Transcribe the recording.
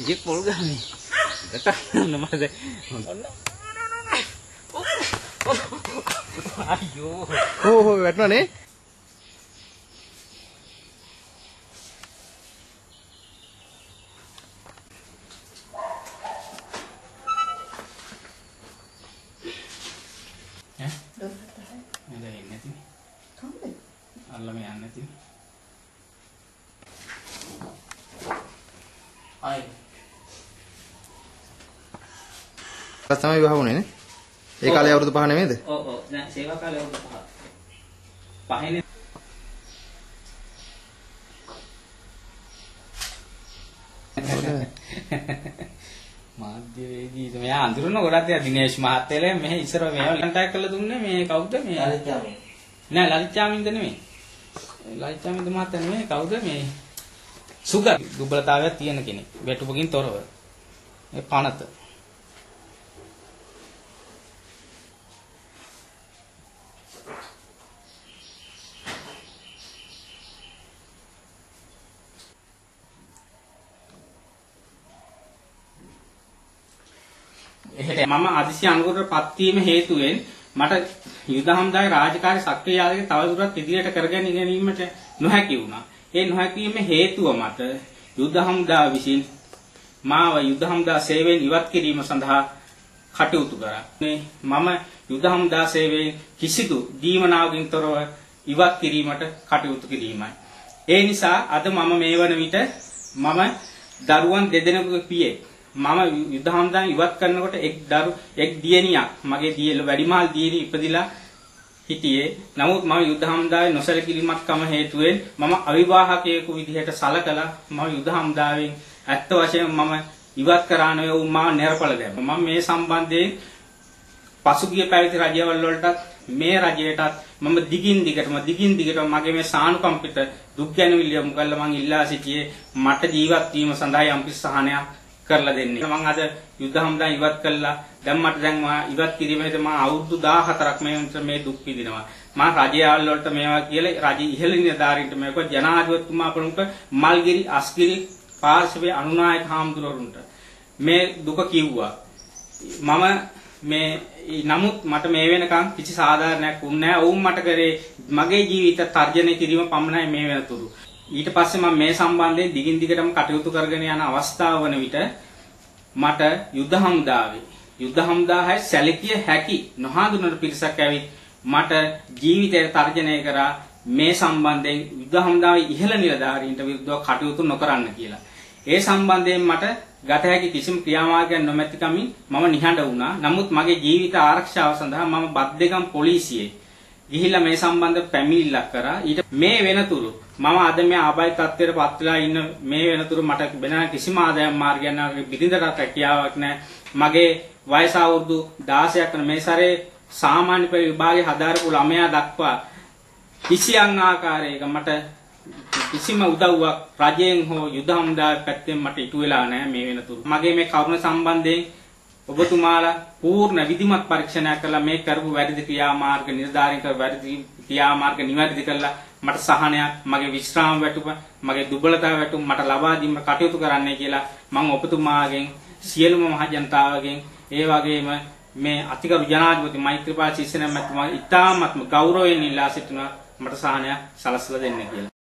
ඉජෙක් පොල් ගන්නේ. ගතන්න මට ඔන්න. අයියෝ. හෝ හෝ වැටුණා නේ ඈ? ඊට තමයි විවාහ වුණේ නේ. ඒ කාලේ අවුරුදු 5 නෙමෙයිද ඔව් ඔව්. දැන් සේවා කාලේ වුණ පහ. පහේනේ මාධ්‍යවේදී මෙයා අඳුරන ගොඩක් දෙයක් දිනේෂ් මහත්තයලා මෙහෙ ඉස්සර මේව කන්ටැක්ට් කරලා දුන්නේ මේ කවුද? මේ ලලිතාමේ. නෑ ලලිත් චාමින්ද නෙමෙයි. ලලිත් චාමින්ද මහත්තයා නෙමෙයි. කවුද? මේ සුගත් දුබලතාවයක් තියෙන කෙනෙක්. වැටුපකින් තොරව. ඒ පනත එහෙට මම අදිසි අනුකූලටපත් වීම හේතුවෙන් මට යුද හමුදාවේ රාජකාරී සක්‍රියාවක තවදුරටත් ඉදිරියට කරගෙන ගැනීමට නොහැකි වුණා. ඒ නොහැකි වීම හේතුව මත යුද හමුදාව විසින් මාව යුද හමුදා සේවයෙන් ඉවත් කිරීම සඳහා කටයුතු කරා. මේ මම යුද හමුදා සේවයෙන් කිසිදු දීමනාවකින් තොරව ඉවත් කිරීමට කටයුතු කිරීමයි. ඒ නිසා අද මම මේ වන විට මම දරුවන් දෙදෙනෙකුගේ පියෙක්. මම යුද හමුදාන් ඉවත් කරනකොට එක් දරු එක් දියණියක් මගේ දියල වැඩිමහල් දියණි ඉපදිලා හිටියේ. නමුත් මම යුද හමුදාවේ නොසලකිලිමත්කම හේතුවෙන් මම අවිවාහකයෙකු විදිහට සලකලා මම යුද හමුදාවෙන් ඇත්ත වශයෙන්ම මම ඉවත් කරා නෙවෙයි උන් මාව නිරපල දැම්මා. මම මේ සම්බන්ධයෙන් පසුගිය පැවති රජවල් වලටත් මේ රජයටත් මම දිගින් දිගටම දිගින් දිගටම මගේ මේ සානුකම්පිත දුක් ගැනවිල්ල යොමු කළා මං ඉල්ලා සිටියේ මට ජීවත් වීම සඳහා යම්කිසි සහනයක් කරලා දෙන්නේ. මං අද යුද්ධ හමුදා ඉවත් කළා. දැන් මට දැන් මා ඉවත් කිරීමේදී මම අවුරුදු 14ක් මේ මේ දුක් විඳිනවා. මම රජයාල් වලට මේවා කියලා රජ ඉහළ නිලධාරීන්ට මේක ජනාධිපතිතුමා ප්‍රමුඛ මල්ගිරි අස්ගිරි පාර්ශවයේ අනුනායක හාමුදුරුවන්ට මේ දුක කිව්වා. මම මේ නමුත් මට මේ වෙනකන් කිසි සාධාරණයක් වුණේ නැහැ. ඔවුන් මට කරේ මගේ ජීවිත තර්ජනය කිරීම පමණයි මේ වෙනතුරු. ඊට පස්සේ මම මේ සම්බන්ධයෙන් දිගින් දිගටම කටයුතු කරගෙන යන අවස්ථාව වන විට මට යුද හමුදාවේ යුද හමුදාහය සැලකිය හැකි නොහඳුනන පිරිසක් ඇවිත් මට ජීවිතයට තර්ජනය කරා මේ සම්බන්ධයෙන් යුද හමුදාවේ ඉහළ නිලධාරීන්ට විරුද්ධව කටයුතු නොකරන්න කියලා. ඒ සම්බන්ධයෙන් මට ගත හැකි කිසිම ක්‍රියාමාර්ගයක් නොමැතිකමින් මම නිහඬ වුණා. නමුත් මගේ ජීවිත ආරක්ෂාව සඳහා මම බද්දේගම් පොලිසියේ ගිහිල්ලා මේ සම්බන්ධ පැමිණිල්ලක් කරා. ඊට මේ වෙනතුරු මම අද මේ ආබාධ තත්ත්වයට පත් වෙලා ඉන්න මේ වෙනතුරු මට වෙන කිසිම ආදායම් මාර්ගයක් නැහැ. බිරිඳට හැකියාවක් නැහැ. මගේ වයස අවුරුදු 16ක් වෙන මේ සැරේ සාමාන්‍ය පෙළ විභාගයේ හදාරපු ළමයා දක්වා කිසියම් ආකාරයක මට කිසිම උදව්වක් රජයෙන් හෝ යුද හමුදාවේ පැත්තෙන් මට ඉටු වෙලා නැහැ මේ වෙනතුරු. මගේ මේ කරුණ සම්බන්ධයෙන් ඔබතුමාලා පූර්ණ විධිමත් පරීක්ෂණයක් කළා මේ කරපු වැරදි ක්‍රියාමාර්ග නිර්ධාරණය කර වැරදි ක්‍රියාමාර්ග නිවැරදි කළා මට සහනයක් මගේ විශ්‍රාම වැටුප මගේ දුබලතාව වැටුප මට ලබා දීම කටයුතු කරන්නයි කියලා මම ඔබතුමාගෙන් සියලුම මහ ජනතාවගෙන් ඒ වගේම මේ අතිගරු ජනාධිපති මෛත්‍රීපාල සිරිසේන මහත්මයා ඉතාමත්ම ගෞරවයෙන් ඉල්ලා සිටිනවා. මට සහනයක් සලස්ලා දෙන්න කියලා.